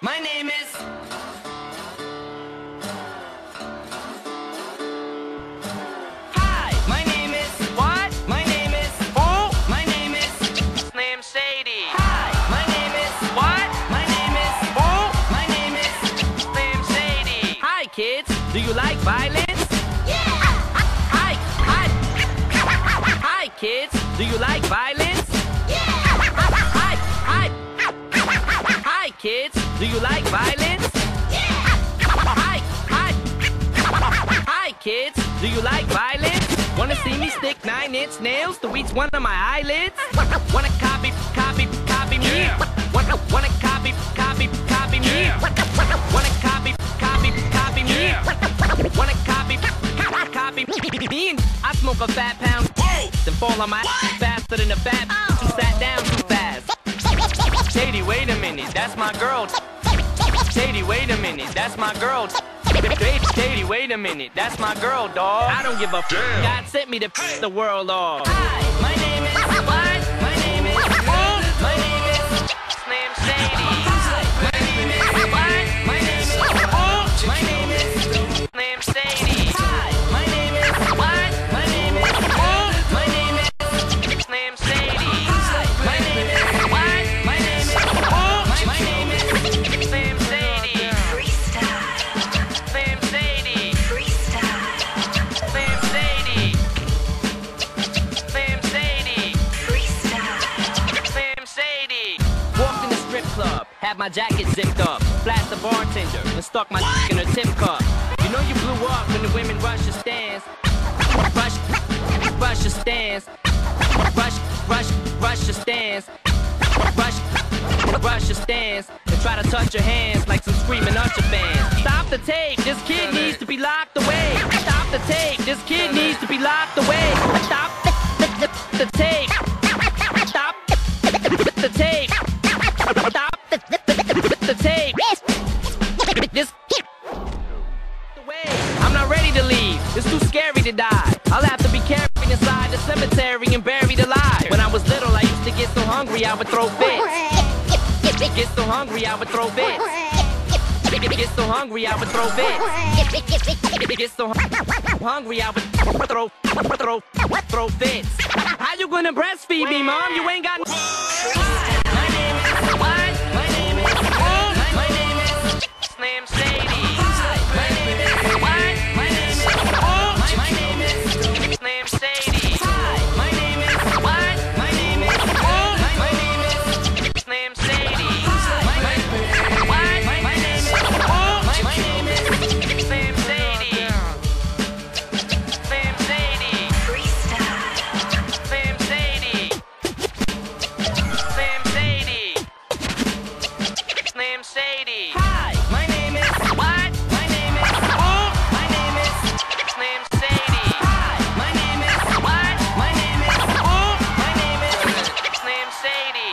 My name is. Hi, my name is. What? My name is. Who? My name is. Slim Shady. Hi, my name is. What? My name is. Who? My name is. Slim Shady. Hi, kids. Do you like violence? Yeah. Hi, hi. Hi, kids. Do you like violence? Do you like violence? Yeah. Hi, hi. Hi, kids. Do you like violence? Wanna see me stick nine inch nails to each one of my eyelids? Wanna copy, copy, copy me? Yeah. Wanna, wanna copy, copy, copy me? Yeah. Wanna copy, copy, copy me? Yeah. Wanna copy, copy me? I smoke a fat pound, then fall on my faster than a fat who oh. sat down too fast. Shady, wait a minute, that's my girl. Shady, wait a minute, that's my girl. Shady, wait a minute, that's my girl, dog. I don't give a f. Damn. God sent me to f the world off. Hi, my name my jacket zipped up, flashed the bartender, and stuck my dick in her tip cup. You know you blew up when the women rush your stands. Rush, rush your stands. Rush, rush, rush your stands. Rush, rush your stands. And try to touch your hands like some screaming Usher fans. Stop the tape, this kid needs to be locked away. Stop the tape, this kid needs to be locked away. I'm not ready to leave. It's too scary to die. I'll have to be carried inside the cemetery and buried alive. When I was little, I used to get so hungry I would throw fits. Get so hungry I would throw fits. Get so hungry I would throw fits. Get so hungry I would throw throw throw fits. How you gonna breastfeed me, mom? You ain't got. Shady. Hi, my name is what? My name is My name is Slim Shady. Hi, my name is what? My name is My name is Slim Shady.